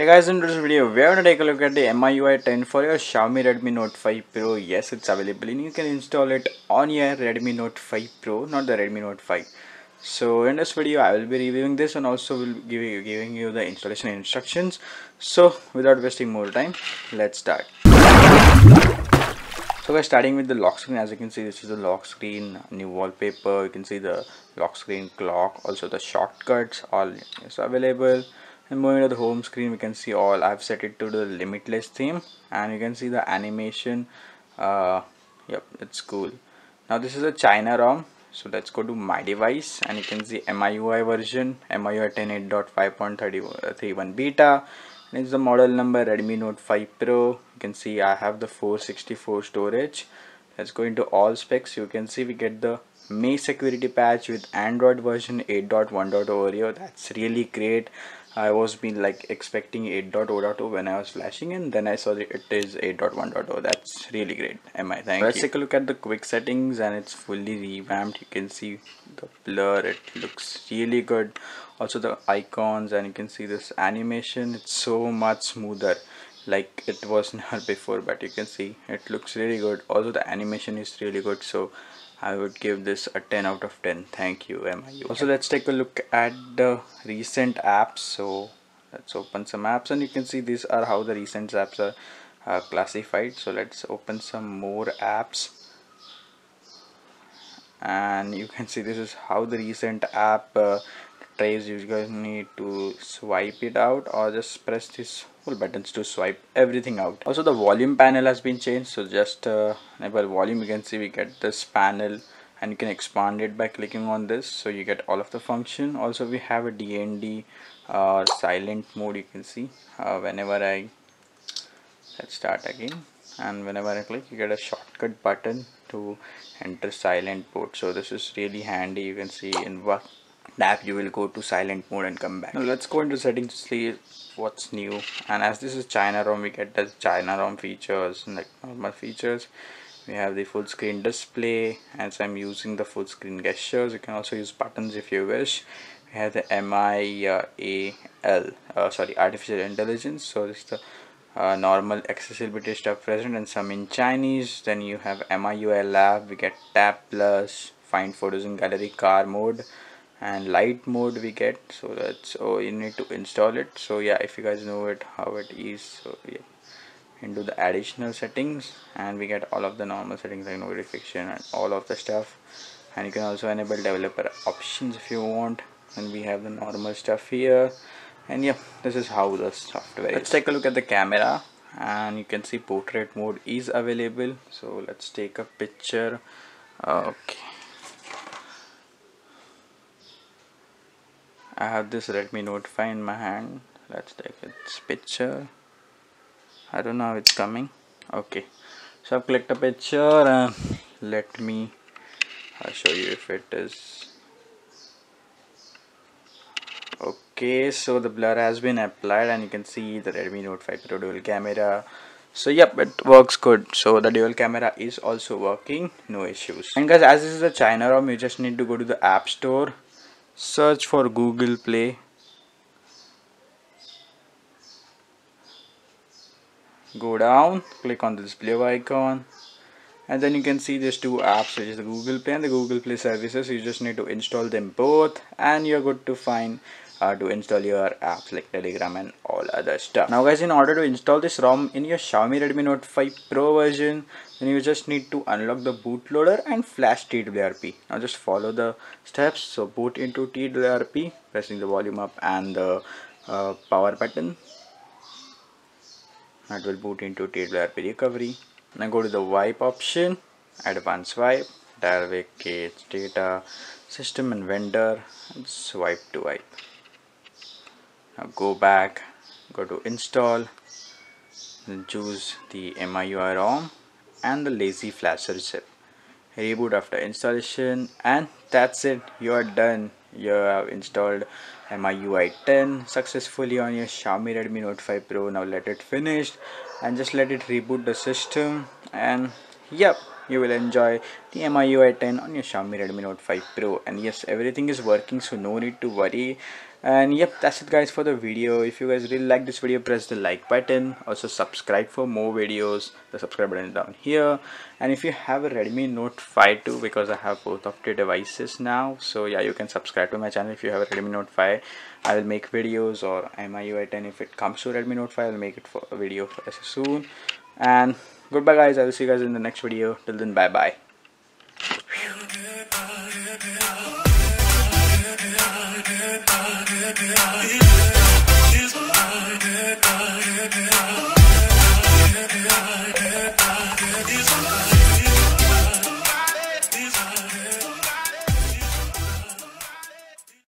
Hey guys, in this video, we are going to take a look at the MIUI 10 for your Xiaomi Redmi Note 5 Pro. Yes, it's available and you can install it on your Redmi Note 5 Pro, not the Redmi Note 5. So in this video, I will be reviewing this and also will you, giving you the installation instructions. So without wasting more time, let's start. So we're starting with the lock screen. As you can see, this is the lock screen, new wallpaper. You can see the lock screen clock, also the shortcuts, all is available and moving to the home screen we can see all. I've set it to the limitless theme and you can see the animation. Uh, yep it's cool. Now this is a China ROM so let's go to my device and you can see MIUI version MIUI 10.8.5.31 beta. And it's the model number Redmi Note 5 Pro. You can see I have the 464 storage. Let's go into all specs. You can see we get the May security patch with Android version 8.1.0 Oreo. That's really great I was been like expecting 8.0.0 when I was flashing and then I saw that it is 8.1.0 that's really great. Am I thank let's you. take a look at the quick settings and it's fully revamped. You can see the blur. It looks really good. Also the icons and you can see this animation. It's so much smoother. Like it was not before but you can see it looks really good. Also the animation is really good so I would give this a 10 out of 10 thank you MIUI also let's take a look at the recent apps. So let's open some apps and you can see these are how the recent apps are uh, classified. So let's open some more apps. And you can see this is how the recent app uh, trays you guys need to swipe it out or just press this full buttons to swipe everything out. Also the volume panel has been changed so just uh, volume you can see we get this panel and you can expand it by clicking on this. So you get all of the function. Also we have a DND uh, silent mode you can see. Uh, whenever I let's start again. And whenever I click you get a shortcut button to enter silent mode. So this is really handy. You can see in what app you will go to silent mode and come back. Now let's go into settings to see what's new. And as this is China ROM we get the China ROM features like normal features. We have the full screen display. As I'm using the full screen gestures you can also use buttons if you wish. We have the MIAL uh, sorry artificial intelligence. So this is the uh, normal accessibility stuff present and some in Chinese. Then you have MIUI lab we get tab plus find photos in gallery car mode and light mode we get so that's oh you need to install it. So yeah if you guys know it how it is so yeah. Into the additional settings and we get all of the normal settings like notification and all of the stuff. And you can also enable developer options if you want and we have the normal stuff here. And yeah this is how the software let's is. take a look at the camera and you can see portrait mode is available. So let's take a picture. Okay I have this Redmi Note 5 in my hand. Let's take its picture. I don't know how it's coming. Okay. So I've clicked a picture and let me I'll show you if it is. Okay so the blur has been applied and you can see the Redmi Note 5 Pro dual camera. So yep it works good. So the dual camera is also working. No issues. And guys as this is a China ROM you just need to go to the app store search for Google Play. Go down click on this blue icon and then you can see these two apps which is the Google Play and the Google Play services. You just need to install them both and you're good to find uh, to install your apps like Telegram and all other stuff. Now guys in order to install this ROM in your Xiaomi Redmi Note 5 Pro version then you just need to unlock the bootloader and flash TWRP. Now just follow the steps. So boot into TWRP pressing the volume up and the uh, power button. That will boot into TWRP recovery. Now go to the wipe option, advanced wipe, Dalvik cache data, system and vendor, and swipe to wipe now go back go to install choose the MIUI ROM and the lazy flasher zip reboot after installation and that's it. You are done. You have installed MIUI 10 successfully on your Xiaomi Redmi Note 5 Pro. Now let it finish and just let it reboot the system and yep you will enjoy the MIUI 10 on your Xiaomi Redmi Note 5 Pro. And yes everything is working so no need to worry and yep that's it guys for the video. If you guys really like this video press the like button. Also subscribe for more videos. The subscribe button is down here. And if you have a redmi note 5 too because i have both of the devices now so yeah you can subscribe to my channel if you have a redmi note 5 i will make videos or miui 10 if it comes to redmi note 5 i'll make it for a video as soon. And goodbye guys i will see you guys in the next video. Till then bye bye baby, I